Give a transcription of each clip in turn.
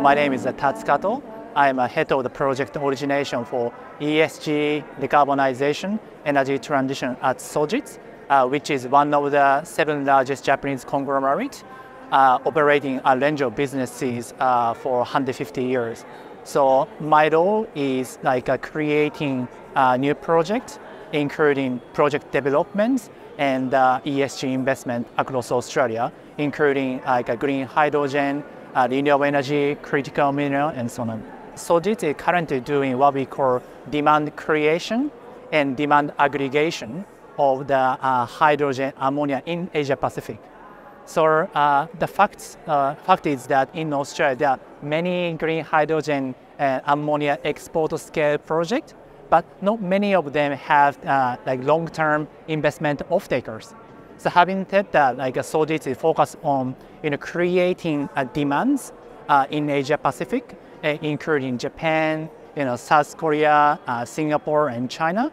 My name is Tats Kato. I'm a head of the project origination for ESG, decarbonization, energy transition at Sojitz, uh, which is one of the seven largest Japanese conglomerates uh, operating a range of businesses uh, for 150 years. So my role is like uh, creating a new project, including project development and uh, ESG investment across Australia, including like green hydrogen, uh, renewable energy, critical mineral, and so on. Sojitz is currently doing what we call demand creation and demand aggregation of the uh, hydrogen ammonia in Asia Pacific. So uh, the facts, uh, fact is that in Australia there are many green hydrogen and ammonia export scale projects, but not many of them have uh, like long-term investment off-takers. So having said that, like Sojitz is focused on you know creating uh, demands uh, in Asia Pacific, uh, including Japan, you know South Korea, uh, Singapore, and China,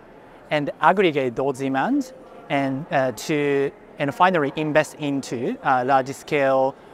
and aggregate those demands and uh, to and finally invest into uh, large-scale uh,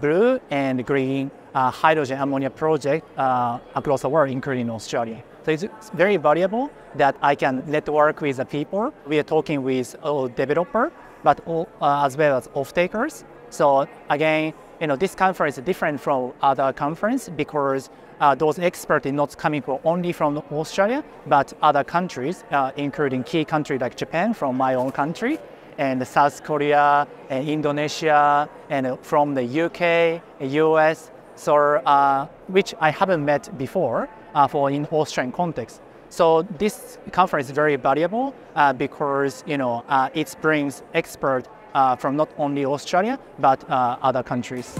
blue and green uh, hydrogen ammonia project uh, across the world, including Australia. So it's very valuable that I can network with the people. We are talking with all developer, but all, uh, as well as off-takers. So again, you know, this conference is different from other conference because uh, those experts are not coming from only from Australia, but other countries, uh, including key countries like Japan, from my own country, and South Korea, and Indonesia, and from the UK, US, so uh, which I haven't met before uh, for in Australian context. So this conference is very valuable uh, because you know uh, it brings experts uh, from not only Australia but uh, other countries.